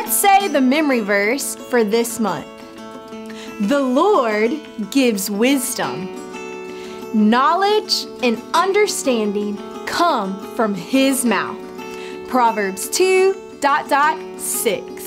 Let's say the memory verse for this month. The Lord gives wisdom. Knowledge and understanding come from his mouth. Proverbs 2 dot dot 6.